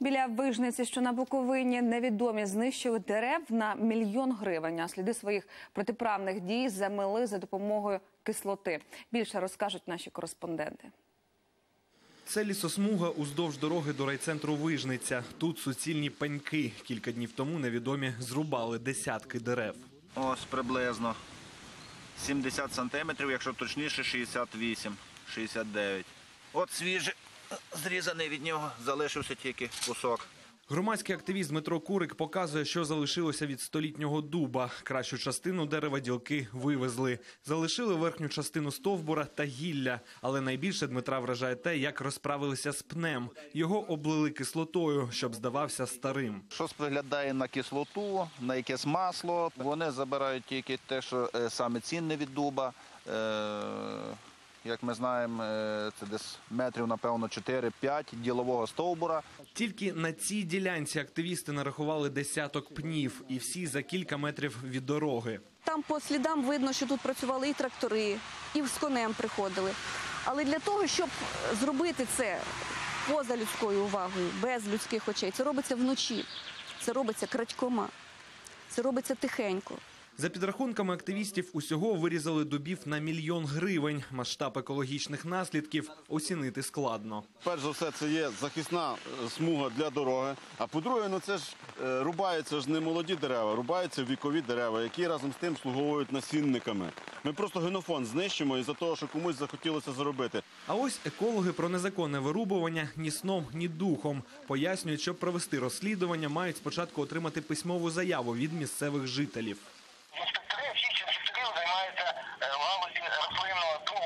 Біля вижниці, що на Буковині, невідомі знищили дерев на мільйон гривень. А сліди своїх протиправних дій замили за допомогою кислоти. Більше розкажуть наші кореспонденти. Це лісосмуга уздовж дороги до райцентру Вижниця. Тут суцільні пеньки. Кілька днів тому невідомі зрубали десятки дерев. Ось приблизно 70 сантиметрів, якщо точніше 68, 69. От свіжий, зрізаний від нього, залишився тільки кусок. Громадський активіст Дмитро Курик показує, що залишилося від столітнього дуба. Кращу частину дерева ділки вивезли. Залишили верхню частину стовбура та гілля. Але найбільше Дмитра вражає те, як розправилися з пнем. Його облили кислотою, щоб здавався старим. Що споглядає на кислоту, на якесь масло. Вони забирають тільки те, що е, саме цінне від дуба. Е, як ми знаємо, е, це десь метрів, напевно, 4-5 ділового стовбура. Тільки на цій ділянці активісти нарахували десяток пнів, і всі за кілька метрів від дороги. Там по слідам видно, що тут працювали і трактори, і з конем приходили. Але для того, щоб зробити це поза людською увагою, без людських очей, це робиться вночі, це робиться крадькома, це робиться тихенько. За підрахунками активістів, усього вирізали дубів на мільйон гривень. Масштаб екологічних наслідків оцінити складно. Перш за все, це є захисна е, смуга для дороги. А по-друге, ну це ж е, рубаються ж не молоді дерева, рубаються вікові дерева, які разом з тим слуговують насінниками. Ми просто генофонд знищимо із-за того, що комусь захотілося заробити. А ось екологи про незаконне вирубування ні сном, ні духом пояснюють, щоб провести розслідування, мають спочатку отримати письмову заяву від місцевих жителів. Рослинного ну,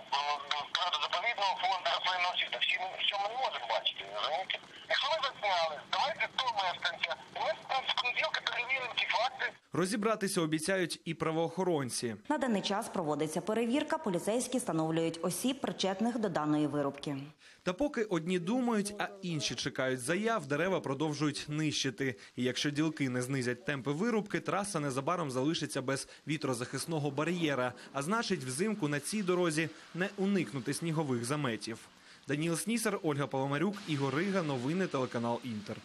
заповідного фонду рослинного світу. Всі що ми не можемо бачити, розумієте? Якщо ми засняли, давайте до мешканця. і Ми з понеділка перевіримо ці факти. Розібратися обіцяють і правоохоронці. На даний час проводиться перевірка. Поліцейські встановлюють осіб, причетних до даної вирубки. Та поки одні думають, а інші чекають заяв, дерева продовжують нищити. І якщо ділки не знизять темпи вирубки, траса незабаром залишиться без вітрозахисного бар'єра. А значить, взимку на цій дорозі не уникнути снігових заметів. Даніл Снісар, Ольга Паламарюк, Ігор Рига. Новини телеканал Інтер.